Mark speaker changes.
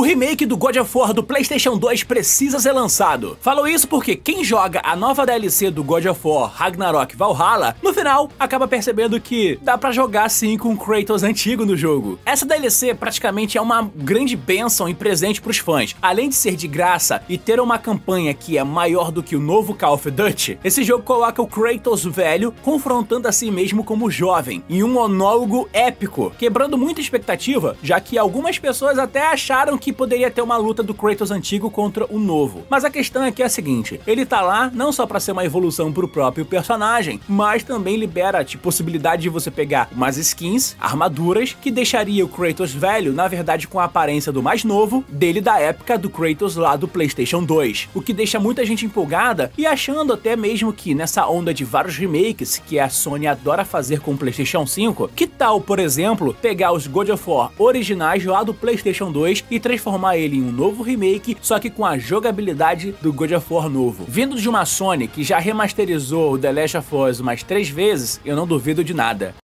Speaker 1: O remake do God of War do PlayStation 2 precisa ser lançado. Falo isso porque quem joga a nova DLC do God of War Ragnarok Valhalla, no final acaba percebendo que dá pra jogar sim com o Kratos antigo no jogo. Essa DLC praticamente é uma grande bênção e presente pros fãs. Além de ser de graça e ter uma campanha que é maior do que o novo Call of Duty, esse jogo coloca o Kratos velho confrontando a si mesmo como jovem, em um monólogo épico, quebrando muita expectativa, já que algumas pessoas até acharam que poderia ter uma luta do Kratos antigo contra o novo. Mas a questão aqui é a seguinte, ele tá lá não só para ser uma evolução pro próprio personagem, mas também libera a possibilidade de você pegar umas skins, armaduras, que deixaria o Kratos velho, na verdade com a aparência do mais novo, dele da época do Kratos lá do PlayStation 2. O que deixa muita gente empolgada e achando até mesmo que nessa onda de vários remakes que a Sony adora fazer com o PlayStation 5, que tal, por exemplo, pegar os God of War originais lá do PlayStation 2 e transformar ele em um novo remake, só que com a jogabilidade do God of War novo. Vindo de uma Sony que já remasterizou o The Last of Us umas três vezes, eu não duvido de nada.